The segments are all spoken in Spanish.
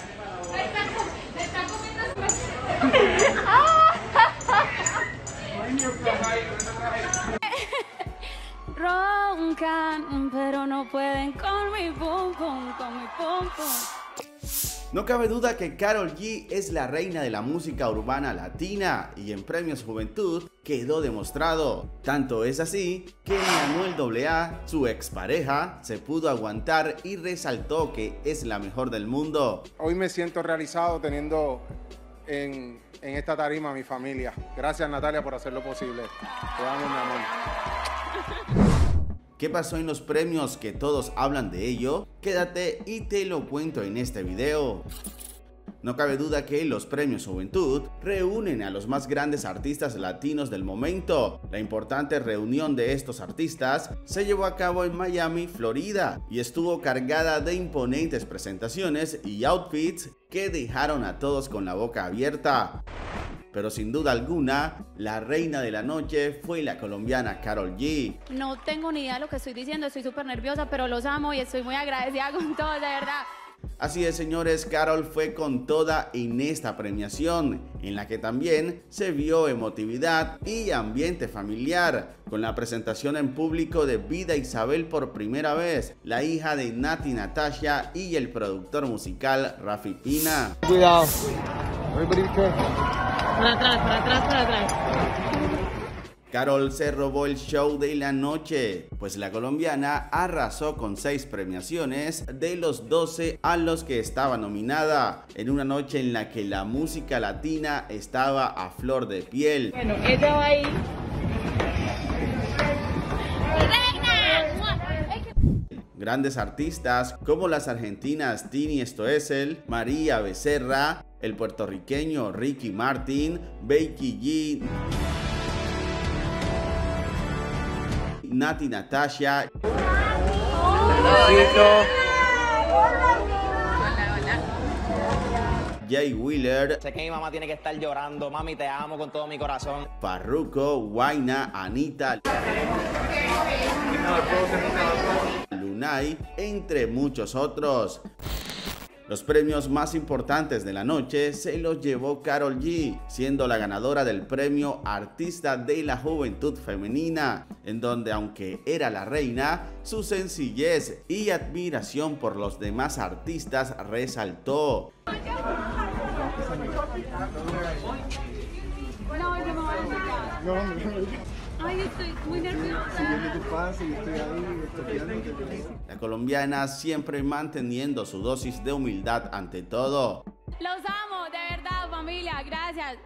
Roncan, pero no pueden con mi pum pum, con mi pum pum. No cabe duda que Carol G es la reina de la música urbana latina y en Premios Juventud quedó demostrado. Tanto es así que Manuel AA, su expareja, se pudo aguantar y resaltó que es la mejor del mundo. Hoy me siento realizado teniendo en, esta tarima a mi familia. Gracias Natalia por posible. Amo mi amor. ¿Qué pasó en los premios que todos hablan de ello? Quédate y te lo cuento en este video. No cabe duda que los premios Juventud reúnen a los más grandes artistas latinos del momento. La importante reunión de estos artistas se llevó a cabo en Miami, Florida, y estuvo cargada de imponentes presentaciones y outfits que dejaron a todos con la boca abierta pero sin duda alguna, la reina de la noche fue la colombiana Carol G. No tengo ni idea de lo que estoy diciendo, estoy súper nerviosa, pero los amo y estoy muy agradecida con todos, de verdad. Así es, señores, Carol fue con toda en esta premiación, en la que también se vio emotividad y ambiente familiar, con la presentación en público de Vida Isabel por primera vez, la hija de Nati Natasha y el productor musical Rafi Pina. Cuidado. Para atrás, para atrás, para atrás. Carol se robó el show de la noche, pues la colombiana arrasó con 6 premiaciones de los 12 a los que estaba nominada, en una noche en la que la música latina estaba a flor de piel. Bueno, ella va ahí. Grandes artistas como las argentinas Tini Stoessel, María Becerra, el puertorriqueño Ricky Martin, Becky G, Nati Natasha, Jay Wheeler, Sé que mi mamá tiene que estar llorando. Mami, te amo con todo mi corazón. Farruko, Waina, Anita, Entre muchos otros. Los premios más importantes de la noche se los llevó Carol G, siendo la ganadora del premio Artista de la Juventud Femenina, en donde aunque era la reina, su sencillez y admiración por los demás artistas resaltó. Ay, estoy muy nerviosa. La colombiana siempre manteniendo su dosis de humildad ante todo. Los amo, de verdad, familia. Gracias.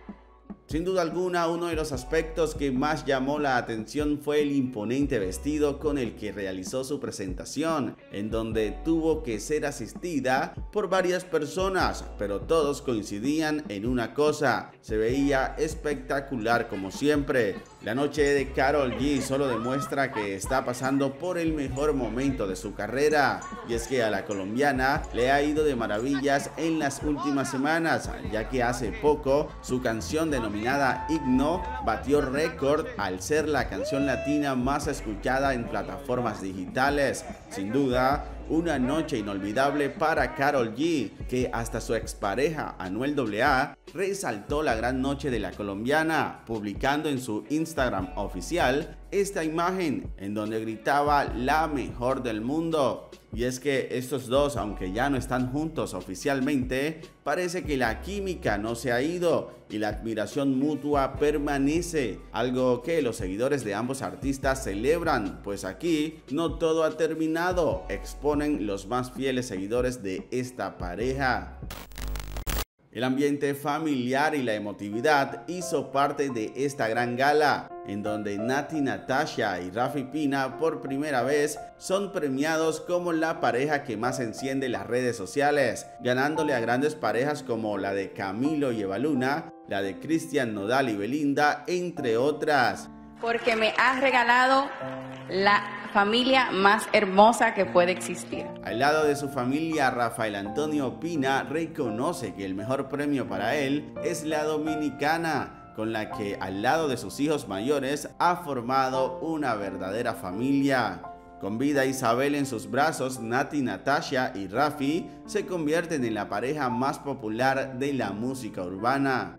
Sin duda alguna, uno de los aspectos que más llamó la atención fue el imponente vestido con el que realizó su presentación, en donde tuvo que ser asistida por varias personas, pero todos coincidían en una cosa, se veía espectacular como siempre. La noche de Carol G solo demuestra que está pasando por el mejor momento de su carrera, y es que a la colombiana le ha ido de maravillas en las últimas semanas, ya que hace poco su canción denominada Igno batió récord al ser la canción latina más escuchada en plataformas digitales. Sin duda, una noche inolvidable para Carol G, que hasta su expareja Anuel AA resaltó la gran noche de la colombiana, publicando en su Instagram oficial esta imagen en donde gritaba la mejor del mundo. Y es que estos dos, aunque ya no están juntos oficialmente, parece que la química no se ha ido y la admiración mutua permanece, algo que los seguidores de ambos artistas celebran, pues aquí no todo ha terminado, exponen los más fieles seguidores de esta pareja. El ambiente familiar y la emotividad hizo parte de esta gran gala, en donde Nati Natasha y Rafi Pina por primera vez son premiados como la pareja que más enciende las redes sociales, ganándole a grandes parejas como la de Camilo y Evaluna, la de Cristian Nodal y Belinda, entre otras. porque me has regalado la familia más hermosa que puede existir. Al lado de su familia, Rafael Antonio Pina reconoce que el mejor premio para él es la dominicana, con la que al lado de sus hijos mayores ha formado una verdadera familia. Con vida Isabel en sus brazos, Nati, Natasha y Rafi se convierten en la pareja más popular de la música urbana.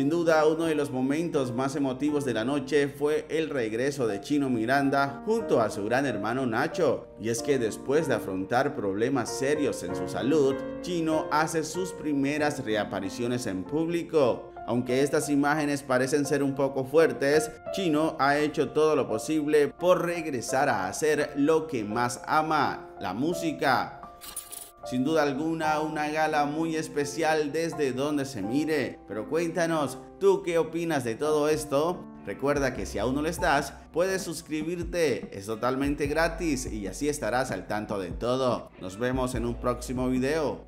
Sin duda, uno de los momentos más emotivos de la noche fue el regreso de Chino Miranda junto a su gran hermano Nacho. Y es que después de afrontar problemas serios en su salud, Chino hace sus primeras reapariciones en público. Aunque estas imágenes parecen ser un poco fuertes, Chino ha hecho todo lo posible por regresar a hacer lo que más ama, la música. Sin duda alguna, una gala muy especial desde donde se mire. Pero cuéntanos, ¿tú qué opinas de todo esto? Recuerda que si aún no lo estás, puedes suscribirte, es totalmente gratis y así estarás al tanto de todo. Nos vemos en un próximo video.